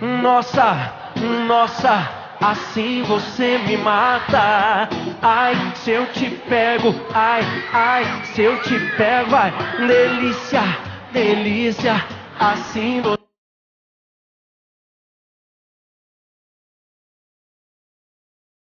Nossa, nossa, assim você me mata. Ai, se eu te pego, ai, ai, se eu te pego, ai, delícia, delícia, assim você.